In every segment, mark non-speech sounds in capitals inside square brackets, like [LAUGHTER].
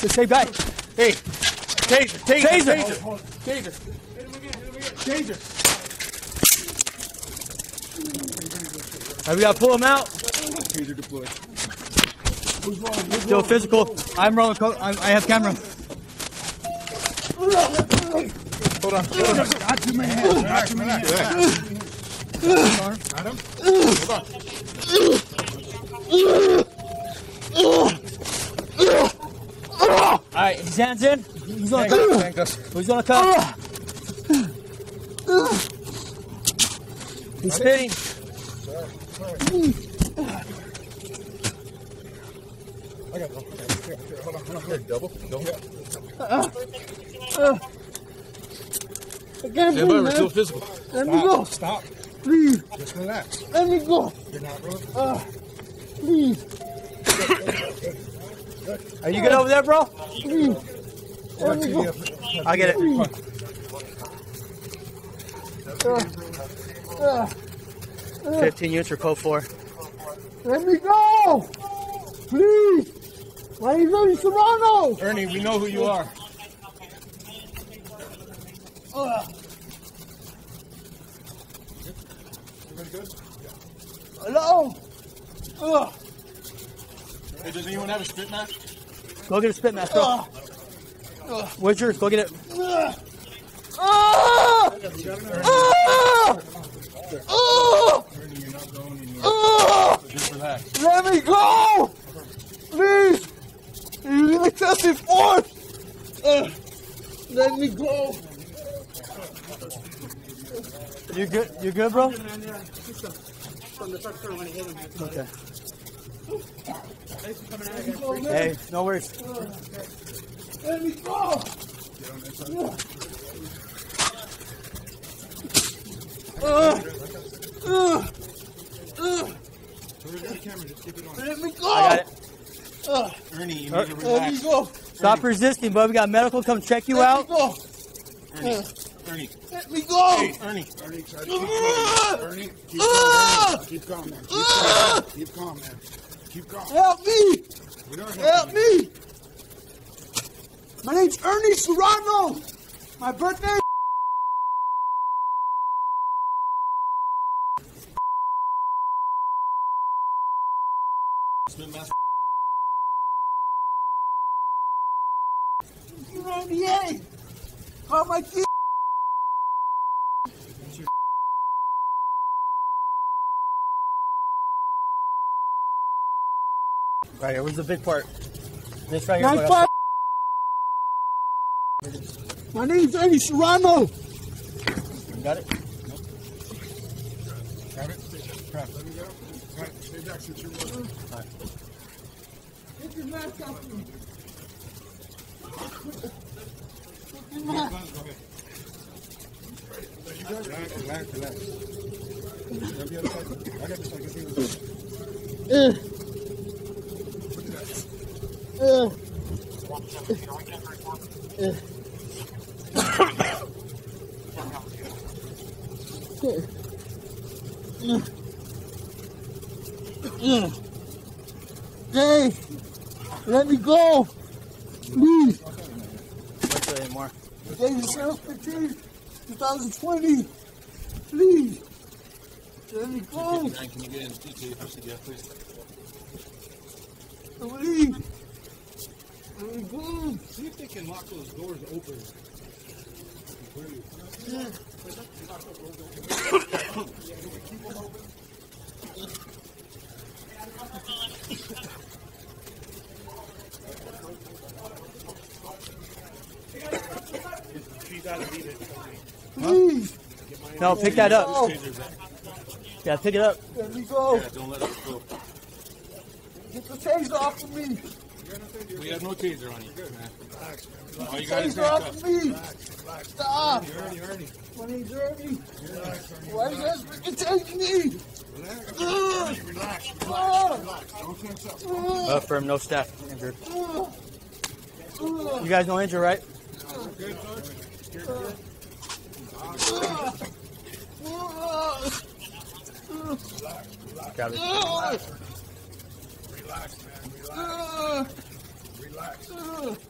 It's the same guy. Hey, Taser, taser, Taser. taser. Taser. Taser. Have we got to pull him out? Taser deployed. Still physical. I'm rolling. Co- I'm, I have camera. Hold on, hold on. Not too many hands. Not too many hands. Got him? Hold on. All right, his hands in. Who's gonna cut? Handcuffs. Who's gonna cut? He's spitting. I got one. Here, here, Hold on, hold oh, on. Here, double. Double. I can't Stand move, we're still man. physical. Let me go. Stop. Please. Just relax. Let me go. You're not ah, really. Please. Are you good over there, bro? Please. Let me go. I get it. Uh, 15 units for code 4. let me go. Please. My name's Ernie Serrano. Ernie, we know who you are. Everybody good? Hello. Uh, Hey, does anyone have a spit mask? Go get a spit mask, bro. Where's yours? Go get it. Ah! Let me go! Please! You're in excessive force! Uh, let me go! You good? You good, bro? Okay. Hey, no worries. Let me go! Uh, uh, uh, Where's the camera? Just keep it on. let me go! I got it. Uh, Ernie, you need to let me relax. go! Stop resisting, bud. We got medical come check you Let out. me go! Ernie, Ernie, Let me go! hey, Ernie. Ernie, try to Ah! Ernie, keep Ah! calm, keep calm, man. Keep calm, keep calm, man. Keep calm. Help me! Help me! My name's Ernie Serrano. My birthday. Mask. NBA. Call my kid. Right here. Where's the big part? This right here. Nine five. My name's Ernie Serrano. Got it? Grab it. Grab it. Right, stay back since you're working. Get your mask off me. Go ahead. Relax, relax, relax. Grab the other side. I got this side. Get the other side. Uh, uh. Hey, let me go. Please. Wait till anymore. David Sales 15, 2020. Please. Let me go. Can you get in detail for CDF, please? Please. Let. See if they can lock those doors open. Please. No, pick that up. Yeah, pick it up. let me go. Yeah, don't let us go. Get the taser off of me. We have no taser on you. man. Relax. All you Taser got is off handcuffs. of me. Stop. Ernie, Ernie. My name's Ernie. Why are you guys freaking taking me? Ugh. Relax, Ugh. don't tense up. Uh, firm, no staff injured. Ugh. Ugh. You guys no injured, right? Got it. Ugh. Relax, man. Relax. Ugh. Relax.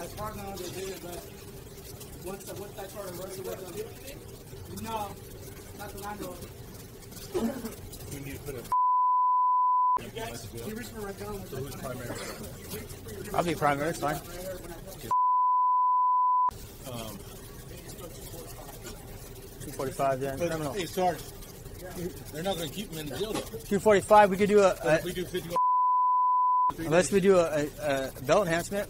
As far as I know, they did it, but once, the, once that started working with them, no, not the I know. of. We need to put a. He reached for a gun. So who's primary? I'll be primary, it's fine. Um, Two forty-five then. but, Criminal. hey, Sarge, they're not going to keep him in the jail though. Two forty-five. We could do a, So a if we do 51. Unless we do a, a, a belt enhancement.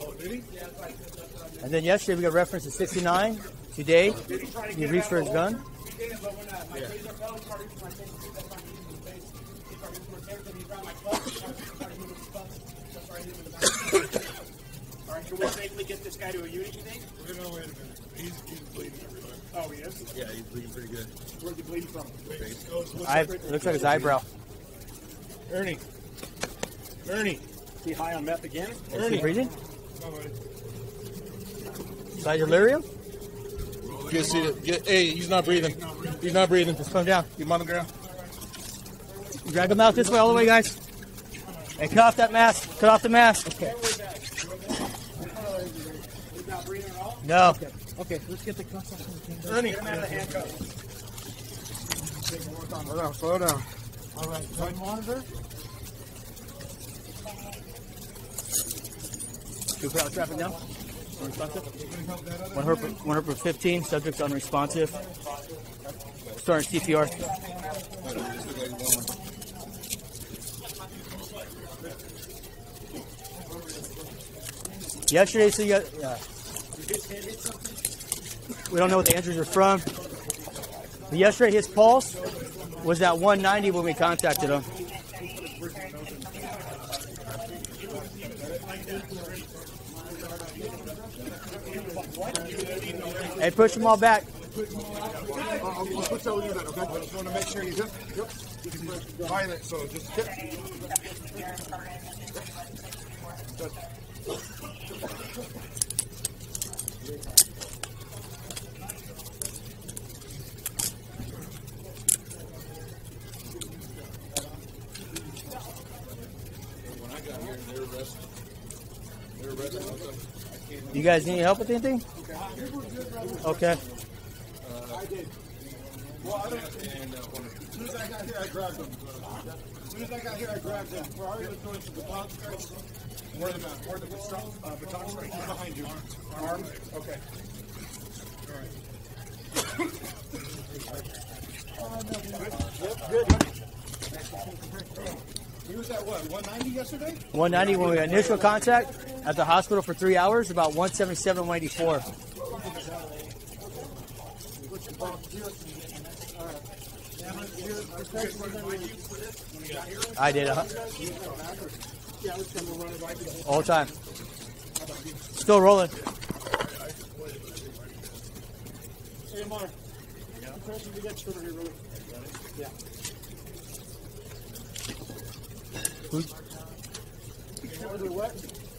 Oh, did he? And then yesterday we got reference to sixty-nine. Today he reached for his gun. He did, but when my taser fell, he started reaching my taser. That's why he hit me in the face. He started reaching my taser, then he grabbed my clutch. He started hitting me with his clutch. That's why I hit him in the back. All right, can we safely get this guy to a unit, you think? Wait, no, wait a minute. He's, he's bleeding everywhere. Oh, he is? Yeah, he's bleeding pretty good. Where's he bleeding from? Face. Oh, it's- what's I that right looks like his eyebrow. Ernie. Ernie. Is he high on meth again? Is he breathing? Is that buddy. Side delirium? Get seated. Get, hey, he's not breathing. He's not breathing. Just Come down. Get him on the ground. Drag him out this way all the way, guys. Hey, cut off that mask. Cut off the mask. Okay. He's not breathing at all? No. Okay, let's get the cuffs off. Ernie. Get him out of Slow down, slow down. All right, gun monitor. Put out traffic now? Unresponsive? One her, one her per 15, subjects unresponsive. Starting CPR. Yesterday, so you got, yeah. We don't know what the injuries are from. But yesterday, his pulse was at 190 when we contacted him. Hey, push them all back. I just want to make sure you Yep. Yep. Violent, so just get. You guys need help with anything? Okay. As soon as I got here, I grabbed him. As soon as I got here, I grabbed him. We're already doing some baton strikes. Where the, where the baton, uh, baton strike is behind you. Arm. Okay. He was at what, 190 yesterday? 190 when we initial contact at the hospital for three hours, about 177, 184. I did. Uh, all time. Still rolling. Yeah. Wet?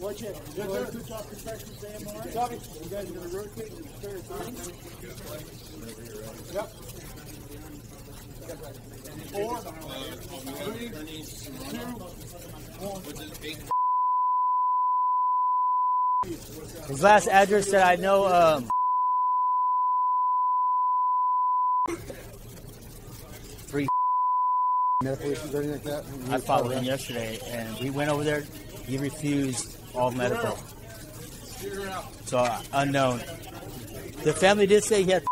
Watch it. Good, sir. Good job, protection, AMR. Copy. You guys are going to rotate and clear it time. Yep. Four, three, two, His last address said I know. Um, three. [LAUGHS] medical issues or anything like that? I followed him yesterday, and we went over there. He refused all medical. So uh, unknown. The family did say he had.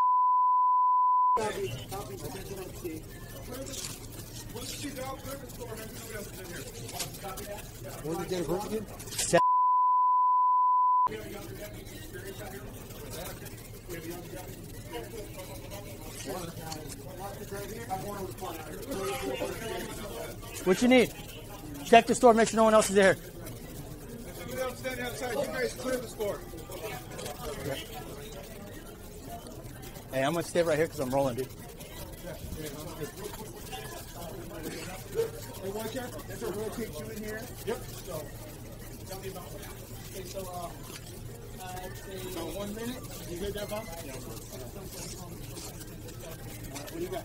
What you need? Check the store. Make sure no one else is there. You stand outside. You guys clear the store. Hey, I'm gonna stay right here because I'm rolling, dude. Hey, watch out. There's a rotate you in here. Yep. So, tell me about that. Okay, so, uh, So one minute. You good there, Bob? Yeah. What do you got?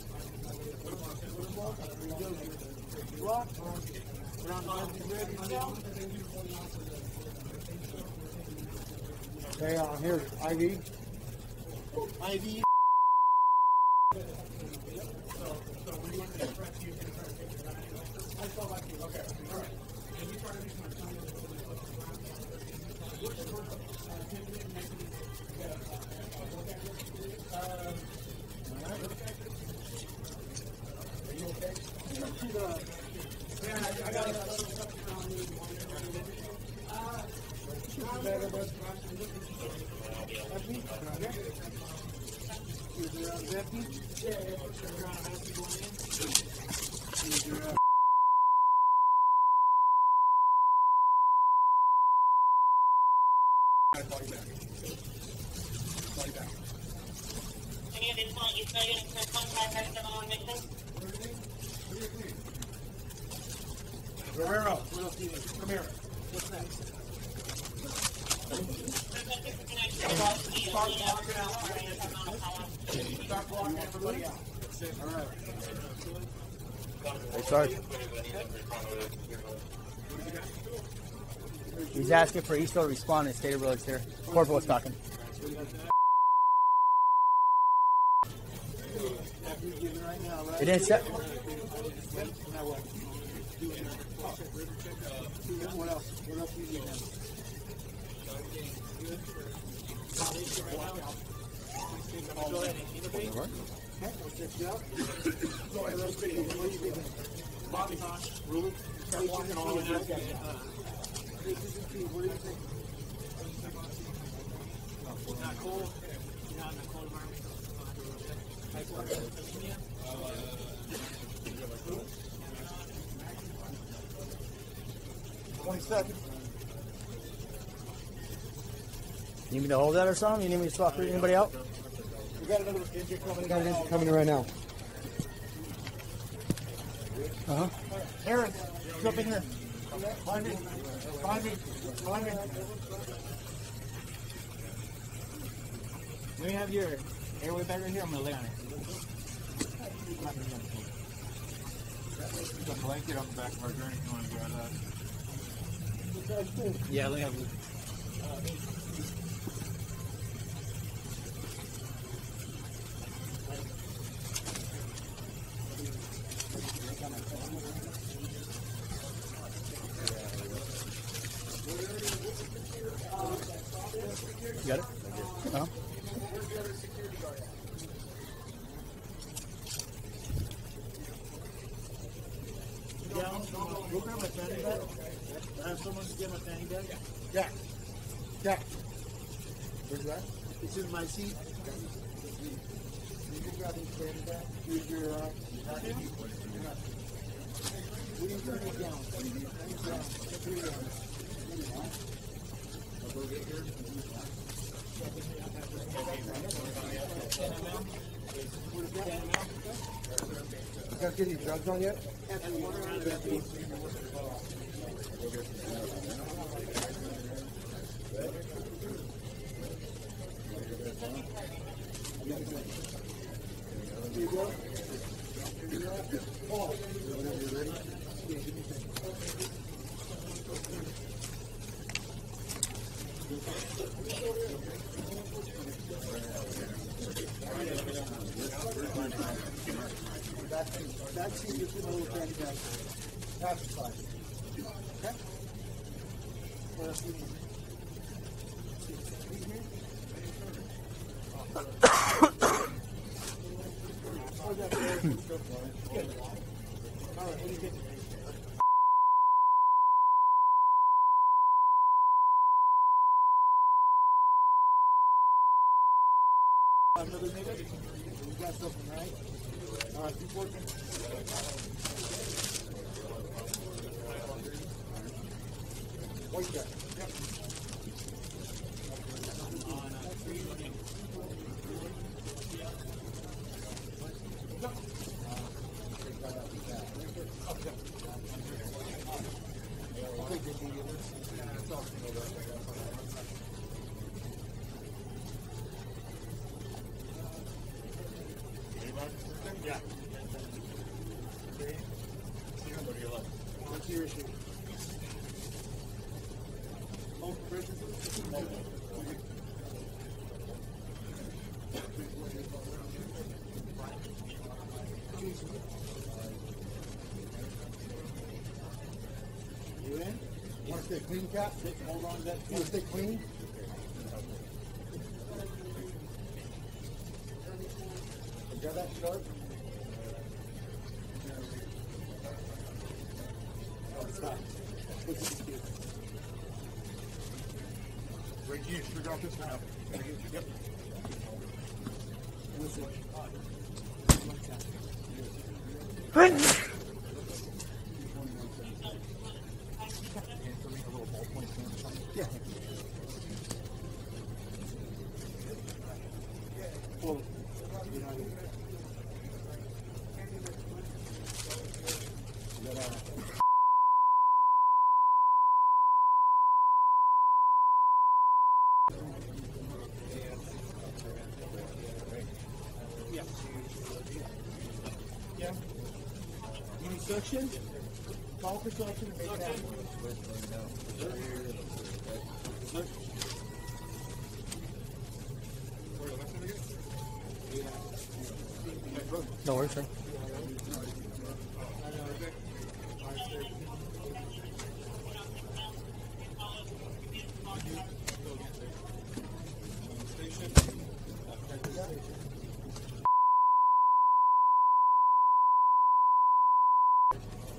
Hey, uh, here's ID. ID. Any additional Eastern units for contact at 711 mission? Guerrero, come here. What's next? Start blocking everybody out. All right. Hey. He's asking for Eastville to respond and state of roads here. Corporal was talking. It didn't way down. not cold. You're not in a cold environment. Twenty seconds. You need me to hold that or something? You need me to swap anybody out? We got another engine coming. Got an engine coming in right now. Uh huh. Aaron, jump in here. Find me. Find me. Find. Let me have your airway bag right here. I'm gonna lay on it. There's a blanket on the back of our gurney if you want to grab that. Yeah, let me have. Uh, You got it? Uh-huh. Yeah, go grab my fanny bag. I have someone to get my fanny bag. Yeah. Yeah. Where's that? It's in my seat. You can his fanny bag. Use your, We didn't turn it down. Turn it down. you guys get any drugs on yet? That seat is in the little fanny bag. That's fine. Another nigga? You got something, right? All right, keep working. What you got? Stay clean, Cap? Hold on to that. You stay clean? Got that sharp? Right here, should we go this way now? Yep. Well, you know, Yeah. Yeah. You need suction? Call for suction and make. No worries, sir.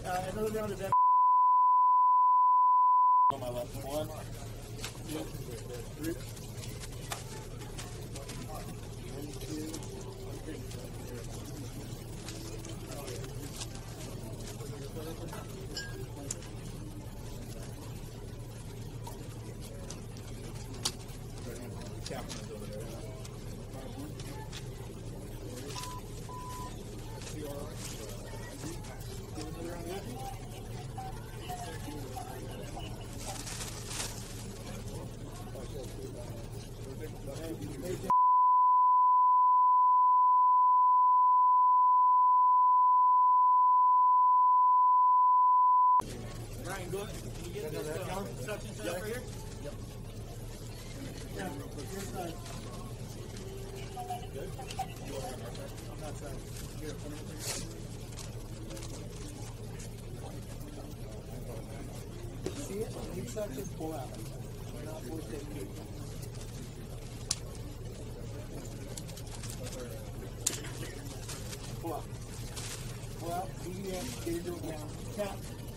Another round of that. On my left. One, two, three. One, two, three. Go ahead. Can you get this uh, such right here? Yep. Yeah, real quick. Here's Good? You I'm not trying. Here, come over See it? Pull out. We're not Pull out. Pull out.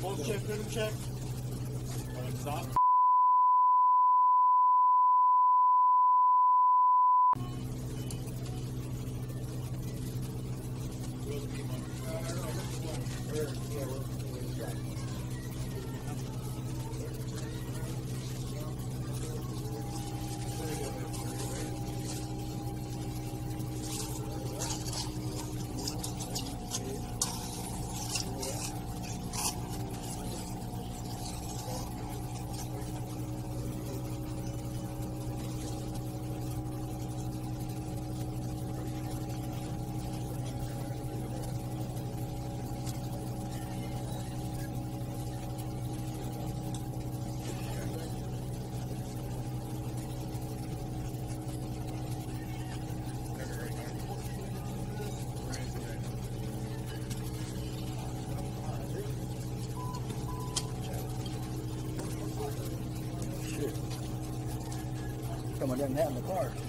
Pulse check, rhythm check. Stop. Someone doesn't have the car.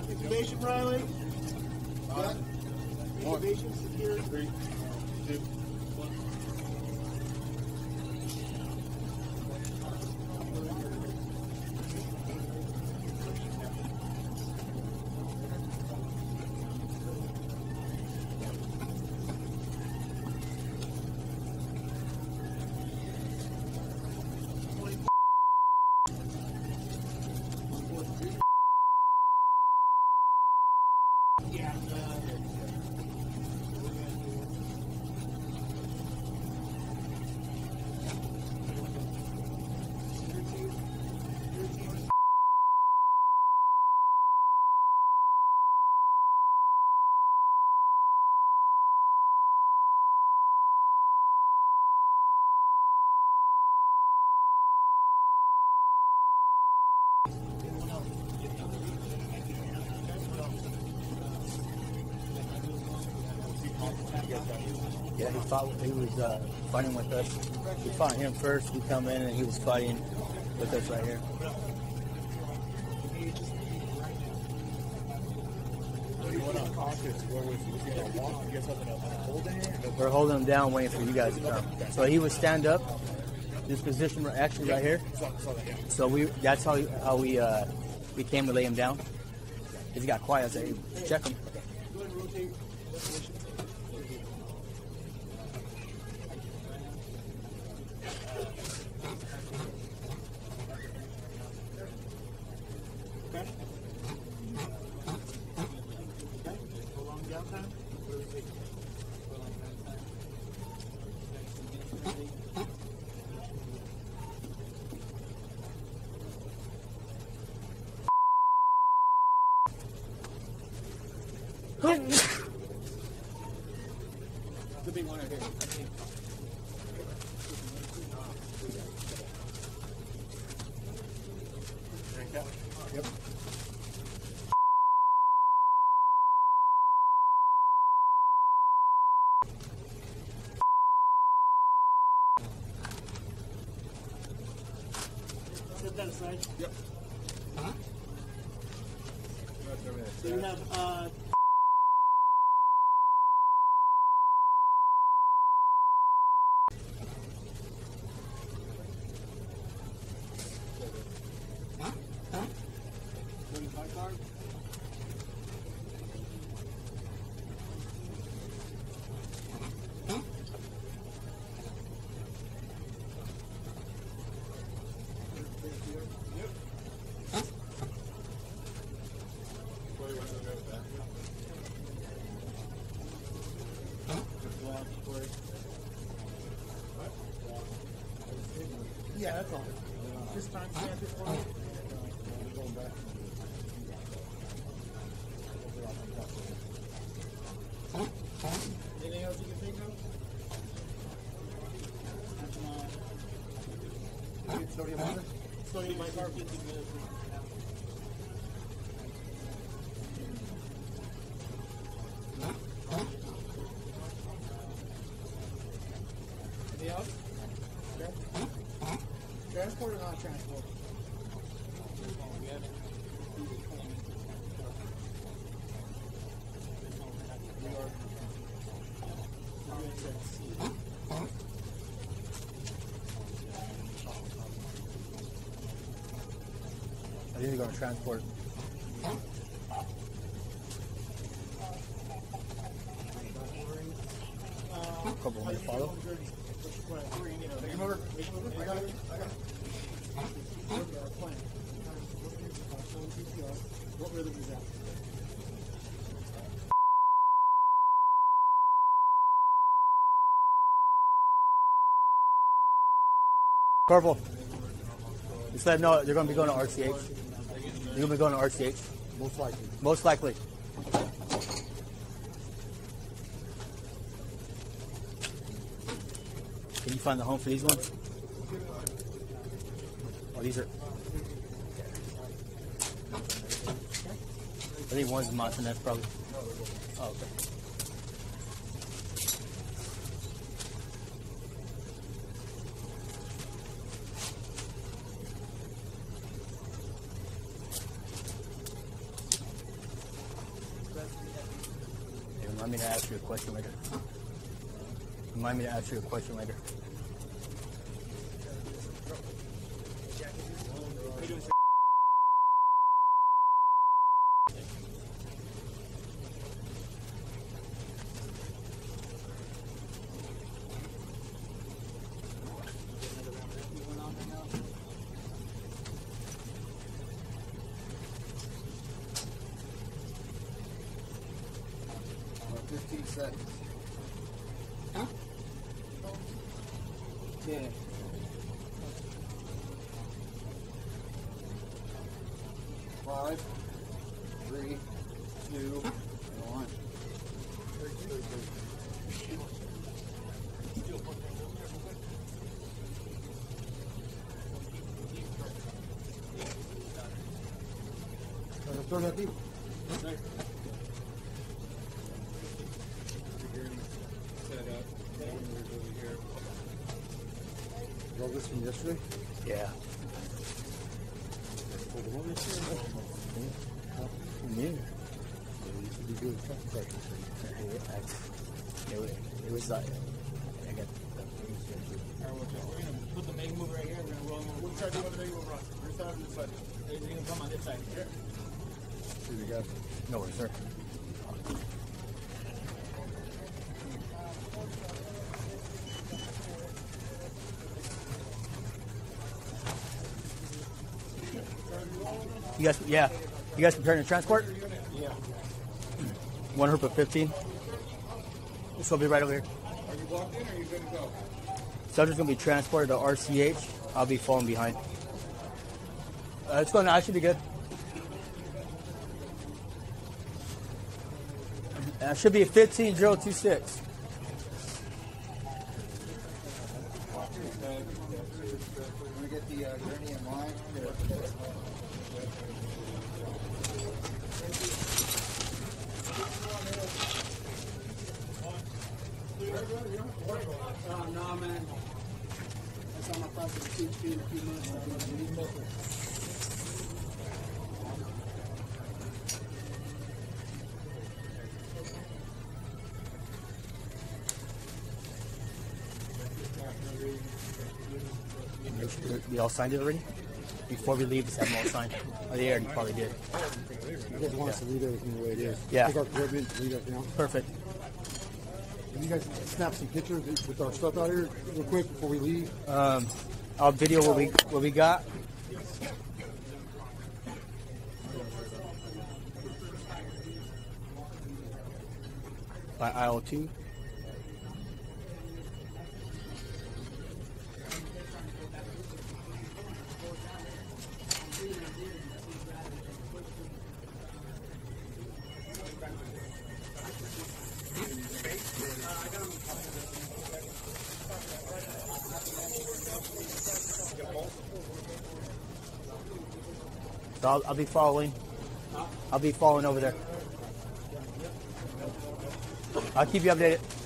Intubation, Riley? Uh, Got Intubation, secure. Three, two, Yeah, he fought. He was uh, fighting with us. We fought him first. We come in and he was fighting with us right here. We're holding him down, waiting for you guys to come. So he would stand up. This position, actually, right here. So we. That's how how we uh, we came to lay him down. He got quiet. I said, check him. The big one right here. Yep. Set that aside. Yep. So you have uh, Yeah, that's all. This time it for me. Anything else you can think of? Custodian monitor? So you might car fifteen minutes. Anything else? Transport or not transport? I think they're going to transport. Couple more follow. Take him over. I got it. I got it. What rhythm is that? Corporal. Just let them know they're going to be going to RCH. You're going to be going to RCH. Most likely. Most likely. Can you find the home for these ones? Oh, these are. I think one's Montanez, probably. Oh, okay. Remind me to ask you a question later. Remind me to ask you a question later. Roll this from yesterday? Yeah. Oh, the one yesterday? Yeah. You should be good. It was, it was like, I got Alright, we're gonna put the main mover right here. We're gonna roll him. Which side do you want to make over on? Your side or this side? They're gonna come on this side. See the guy. no worries, sir. You guys, yeah. You guys preparing to transport? Yeah. One group of 15. This will be right over here. Are you locked in or are you good to go? Subject's gonna be transported to RCH. I'll be falling behind. Uh, it's going. I should be good. Uh, should be a 15026. Want to get the uh, gurney in line? Oh, no, man. That's on my property. Two, in a few months. We all signed it already? Before we leave, just have them all signed. Oh, they already probably did. You guys want us to leave everything the way it is? Yeah. Take our equipment, leave everything out. Perfect. Can you guys snap some pictures with our stuff out here real quick before we leave? Um, I'll video what we what we got. By aisle two. I'll, I'll be following. I'll be following over there. I'll keep you updated.